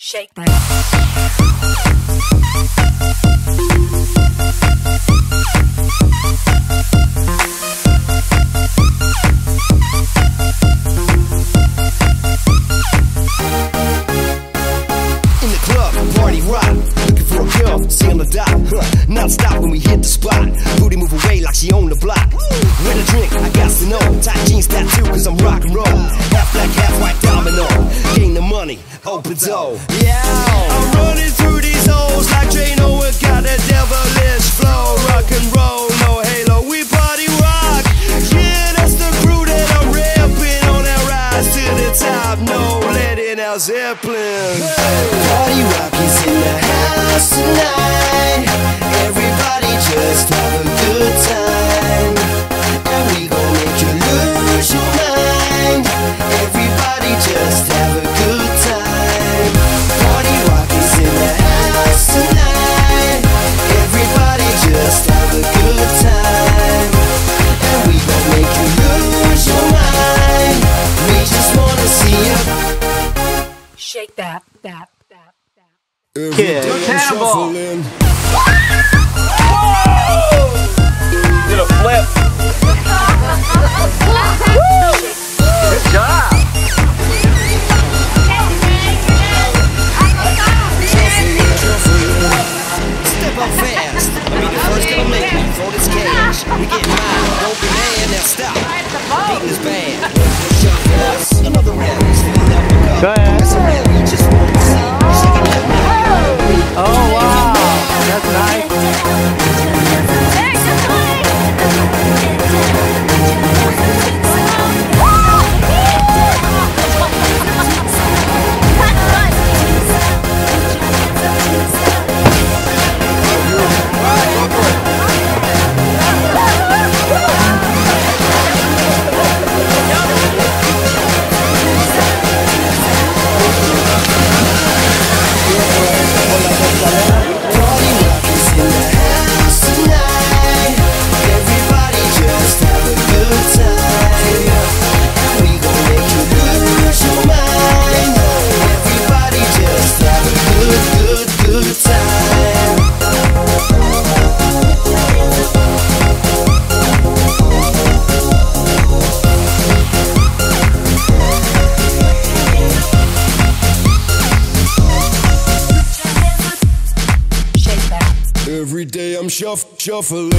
In the club, party rock. Looking for a girl, see on the dot. Huh. Stop when we hit the spot. Booty move away like she on the block. Where to drink, I got to letting out Zeppelin. Party rock is in the house tonight. Shake that, that, that, that. Kid, cannonball. Did a flip. Good job. Step up fast. I'll be the first gonna make it before this cash. We get mine, don't be mad, now stop. Beating is bad. Shot for another round. Still up and up. Go ahead. Every day I'm shuff shuffling.